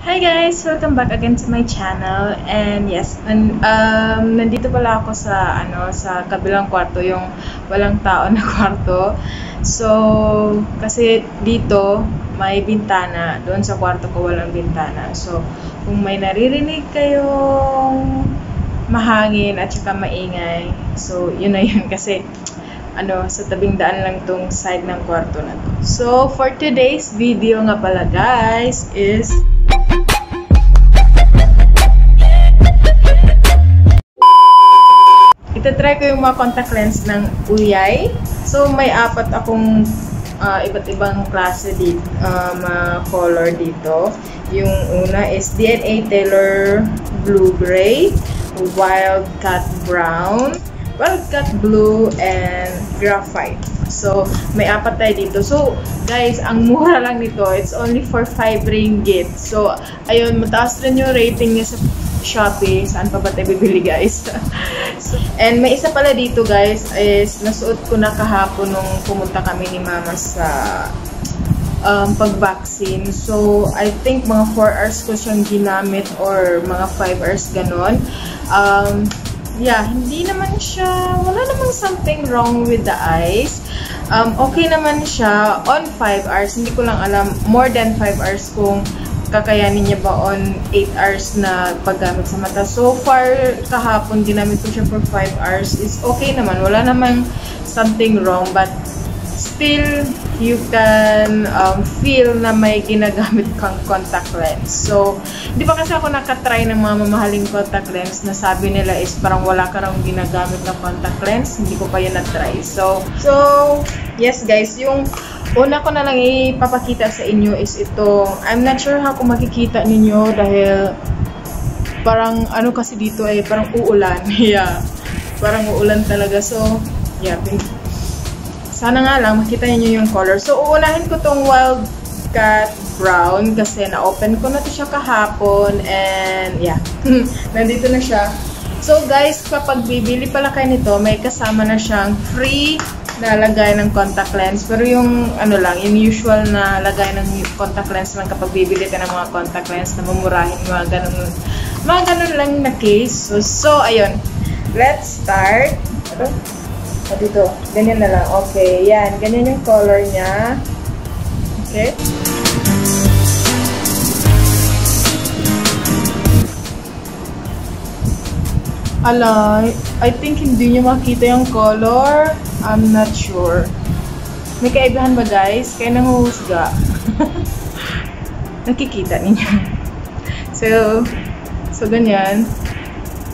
Hi guys! Welcome back again to my channel. And yes, an, um, nandito pala ako sa ano sa kabilang kwarto, yung walang tao na kwarto. So, kasi dito may bintana, doon sa kwarto ko walang bintana. So, kung may naririnig kayong mahangin at saka maingay, so yun na yun kasi ano, sa tabing daan lang tong side ng kwarto na to. So, for today's video nga pala guys is Itatry ko yung mga contact lens ng Uyay. So, may apat akong uh, iba't ibang klase dito, uh, mga color dito. Yung una is DNA Taylor Blue Gray, Wildcat Brown, Wildcat Blue, and Graphite. So, may apat tayo dito. So, guys, ang mura lang nito. It's only for 5 ringgit. So, ayun, mataas rin yung rating niya sa Shopee. Saan pa ba tayo bibili, guys? and may isa pala dito, guys, is nasuot ko na kahapon nung pumunta kami ni Mama sa um, pag-vaccine. So, I think mga 4 hours ko siyang ginamit or mga 5 hours ganon. Um, yeah, hindi naman siya, wala namang something wrong with the eyes. Um, okay naman siya on 5 hours. Hindi ko lang alam, more than 5 hours kung kakayanin niya ba on 8 hours na paggamit sa mata. So far, kahapon, ginamit ko siya for 5 hours. is okay naman. Wala namang something wrong. But still, you can um, feel na may ginagamit kang contact lens. So, di ba kasi ako nakatry ng mga mamahaling contact lens na sabi nila is parang wala ka raw ginagamit na contact lens. Hindi ko pa yun na-try. So, so, yes guys, yung una ko na lang ipapakita sa inyo is ito. I'm not sure how kung makikita ninyo dahil parang ano kasi dito ay parang uulan. yeah. Parang uulan talaga. So, yeah, sana nga lang makita niyo yung color. So, uunahin ko tong Wildcat Brown kasi na-open ko na to siya kahapon and yeah, nandito na siya. So guys, kapag bibili pala kayo nito, may kasama na siyang free na lagay ng contact lens. Pero yung ano lang, yung usual na lagay ng contact lens lang kapag bibili ka ng mga contact lens na mamurahin, mga ganun, mga ganun lang na case. So, so ayun. Let's start. Ano? O, dito. Ganyan na lang. Okay, yan. Ganyan yung color niya. Okay. Ala, I think hindi niyo makita yung color. I'm not sure. May kaibahan ba guys? Kaya nanguhusga. Nakikita ninyo. So, so ganyan.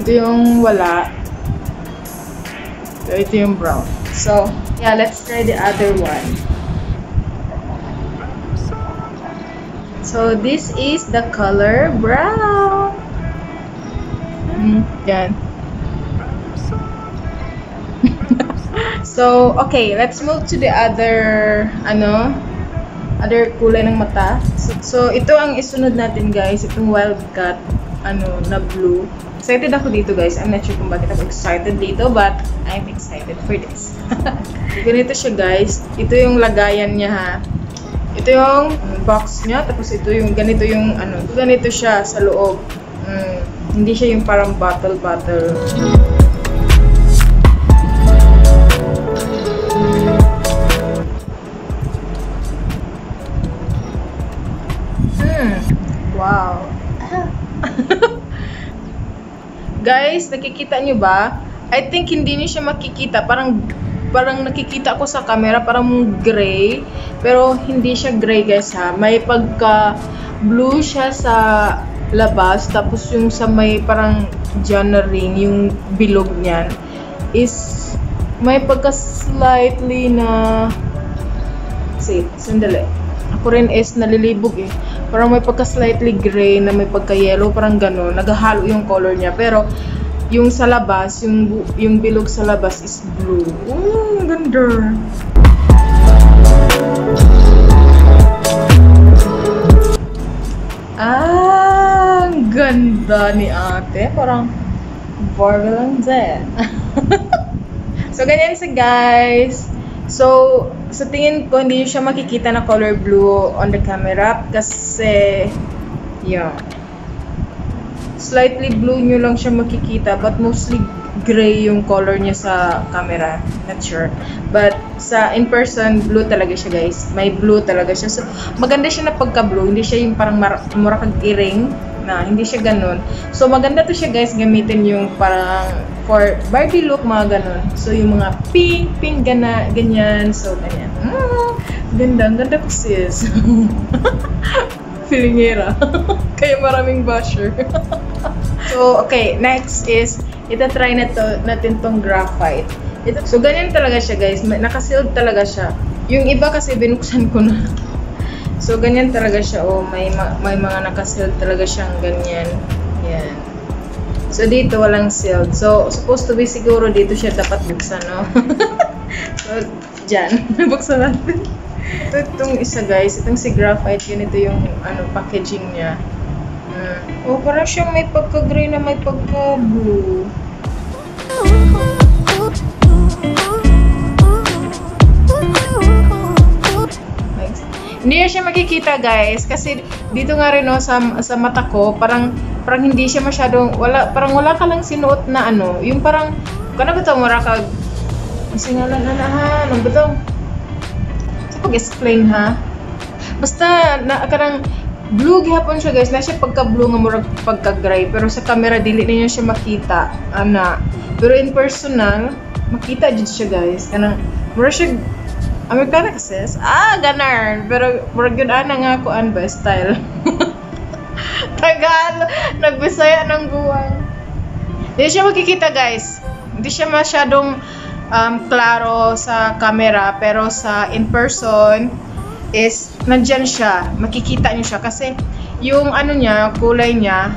Ito yung wala. So, ito yung brown. So, yeah, let's try the other one. So, this is the color brown. Mm, yan. So, okay, let's move to the other, ano, other kulay ng mata. So, so ito ang isunod natin, guys. Itong wildcat, ano, na blue. Excited ako dito guys. I'm not sure kung bakit ako excited dito but I'm excited for this. Ganito siya guys. Ito yung lagayan niya ha. Ito yung box niya. Tapos ito yung ganito yung ano. Ganito siya sa loob. Mm, hindi siya yung parang bottle-bottle. Guys, nakikita nyo ba? I think hindi niyo siya makikita. Parang parang nakikita ko sa camera parang gray pero hindi siya gray guys ha may pagka blue siya sa labas tapos yung sa may parang dyan yung bilog niyan is may pagka slightly na see sandali ako rin is nalilibog eh parang may pagka slightly gray na may pagka yellow parang gano'n naghahalo yung color niya pero yung sa labas, yung, yung bilog sa labas is blue. Oh, ganda. Ah, ganda ni ate. Parang Barbie lang din. so, ganyan sa guys. So, sa tingin ko, hindi siya makikita na color blue on the camera kasi Yeah. Slightly blue nyo lang siya makikita, but mostly gray yung color niya sa camera. Not sure. But sa in person, blue talaga siya guys. May blue talaga siya. So, maganda siya na pagka-blue. Hindi siya yung parang mura kag iring na hindi siya ganun. So, maganda to siya guys gamitin yung parang for Barbie look, mga ganun. So, yung mga pink, pink, gana, ganyan. So, ganyan. Mm, ganda, ganda ko sis. Filingera. Kaya maraming basher. so, okay. Next is, ita-try na to, natin tong graphite. Ito, so, ganyan talaga siya, guys. Nakasealed talaga siya. Yung iba kasi binuksan ko na. So, ganyan talaga siya. Oh, may, ma- may mga nakasealed talaga siyang ganyan. Yan. So, dito walang sealed. So, supposed to be siguro dito siya dapat buksan, no? so, dyan. buksan natin. Ito, itong isa guys, itong si Graphite, yun ito yung ano, packaging niya. Mm. Oh, parang siyang may pagka-gray na may pagka-blue. Hindi siya makikita guys kasi dito nga rin no, sa, sa mata ko parang parang hindi siya masyadong wala parang wala ka lang sinuot na ano yung parang kana ba to mura ka singalan na ha ano ba to? Sa pag-explain ha? Basta na karang blue gihapon siya guys na siya pagka blue nga murag pagka gray pero sa camera dili ninyo siya makita ana. Pero in personal makita jud siya guys. Kanang mura siya Amerikana kasi ah ganar. Pero murag yun ana nga kuan ba style Tagal nagbisaya ng buwan. Hindi siya makikita guys. Hindi siya masyadong um, klaro sa camera pero sa in person is nandyan siya. Makikita niyo siya. Kasi yung ano niya kulay niya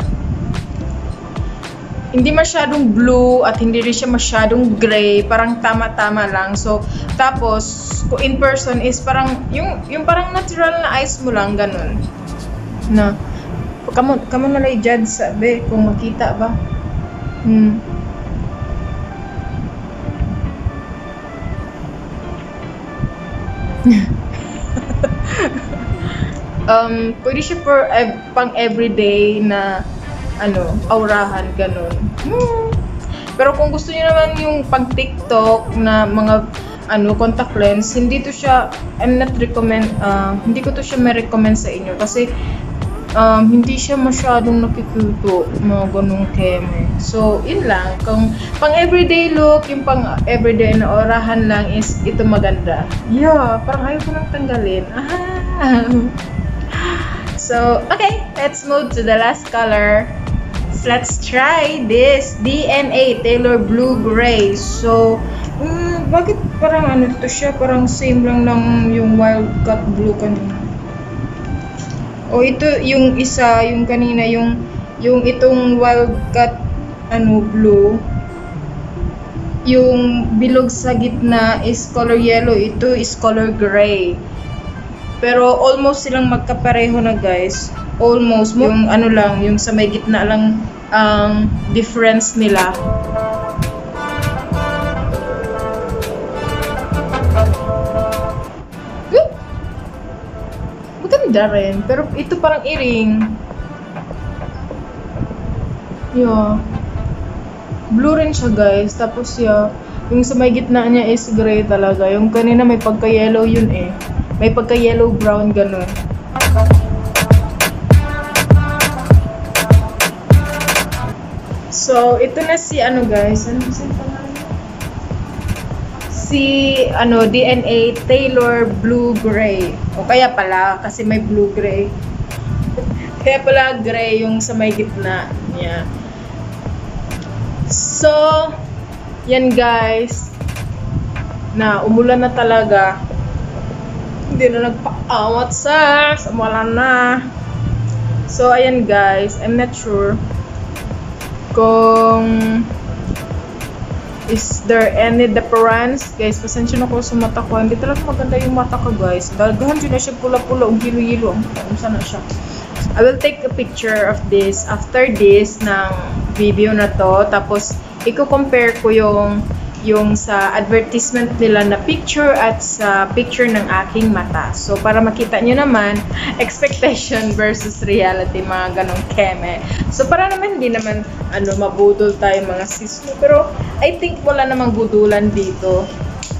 hindi masyadong blue at hindi rin siya masyadong gray, parang tama-tama lang. So, tapos kung in person is parang yung yung parang natural na eyes mo lang ganun. Na kamo kamo na lay judge sabi kung makita ba. Hmm. um, pwede siya for ev- pang everyday na ano, aurahan, ganun. Hmm. Pero kung gusto niyo naman yung pag TikTok na mga ano, contact lens, hindi to siya, I'm not recommend, ah, hindi ko to siya may-recommend sa inyo kasi um, hindi siya masyadong nakikuto, mga ganung keme. So, yun lang. Kung pang everyday look, yung pang everyday na orahan lang is ito maganda. Yeah, parang ayaw ko nang tanggalin. Ah. So, okay, let's move to the last color. Let's try this DNA Taylor Blue Gray. So, mm, bakit parang ano to siya? Parang same lang ng yung Wildcat Blue kanina. O ito yung isa, yung kanina, yung yung itong Wildcat ano blue. Yung bilog sa gitna is color yellow, ito is color gray. Pero almost silang magkapareho na guys. Almost. Yung ano lang, yung sa may gitna lang ang difference nila. Maganda rin. Pero ito parang earring. Yeah. Blue rin siya guys. Tapos yeah, yung sa may gitna niya is gray talaga. Yung kanina may pagka-yellow yun eh. May pagka-yellow brown ganun. So, ito na si ano guys. Ano si pangalan? Si ano DNA Taylor Blue Gray. O kaya pala kasi may blue gray. kaya pala gray yung sa may gitna niya. So, yan guys. Na umulan na talaga. Hindi na nagpa-awat sa wala na. So, ayan guys. I'm not sure kung is there any difference? Guys pasensya na ko sa mata ko. Hindi talaga maganda yung mata ko guys. Dagahan dyan na siya pula-pula o gilo-gilo saan na siya. I will take a picture of this after this ng video na to. Tapos i-compare ko yung yung sa advertisement nila na picture at sa picture ng aking mata. So, para makita nyo naman, expectation versus reality, mga ganong keme. So, para naman hindi naman ano, mabudol tayo mga sis Pero, I think wala namang budulan dito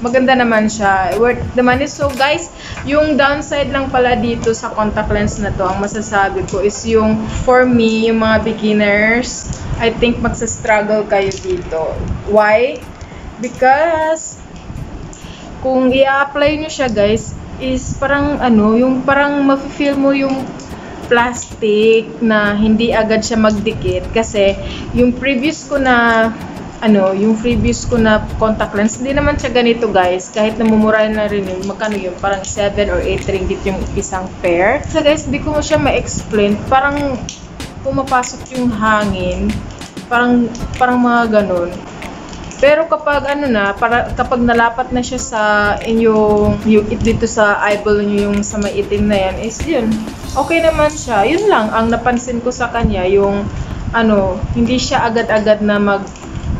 maganda naman siya. Worth the money. So guys, yung downside lang pala dito sa contact lens na to, ang masasabi ko is yung for me, yung mga beginners, I think magsa-struggle kayo dito. Why? Because kung i-apply nyo siya guys, is parang ano, yung parang mafe-feel mo yung plastic na hindi agad siya magdikit kasi yung previous ko na ano, yung previous ko na contact lens, hindi naman siya ganito guys. Kahit namumura na rin yun, magkano yun? Parang 7 or 8 ringgit yung isang pair. So guys, hindi ko mo siya ma-explain. Parang pumapasok yung hangin. Parang, parang mga ganun. Pero kapag ano na, para, kapag nalapat na siya sa inyong, yung, dito sa eyeball niyo yung sa may itim na yan, is yun. Okay naman siya. Yun lang, ang napansin ko sa kanya, yung ano, hindi siya agad-agad na mag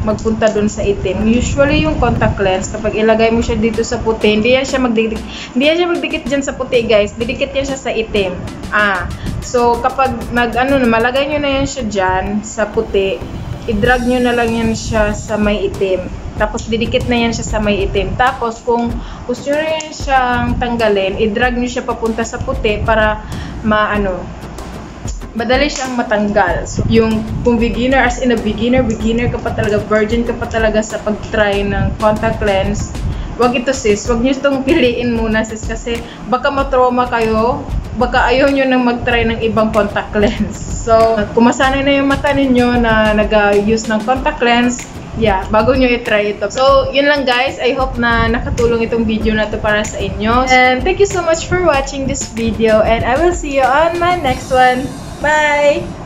magpunta dun sa itim. Usually yung contact lens, kapag ilagay mo siya dito sa puti, hindi yan siya magdikit, hindi yan siya magdikit dyan sa puti guys, didikit yan siya sa itim. Ah, so kapag nag, ano, malagay nyo na yan siya dyan sa puti, i-drag nyo na lang yan siya sa may itim. Tapos didikit na yan siya sa may itim. Tapos kung gusto nyo yan siyang tanggalin, i-drag nyo siya papunta sa puti para maano, madali siyang matanggal. So, yung kung beginner, as in a beginner, beginner ka pa talaga, virgin ka pa talaga sa pag-try ng contact lens, wag ito sis, wag niyo itong piliin muna sis kasi baka matrauma kayo, baka ayaw nyo nang mag-try ng ibang contact lens. So, kung masanay na yung mata ninyo na nag-use ng contact lens, yeah, bago nyo i-try ito. So, yun lang guys. I hope na nakatulong itong video na to para sa inyo. And thank you so much for watching this video and I will see you on my next one. Bye!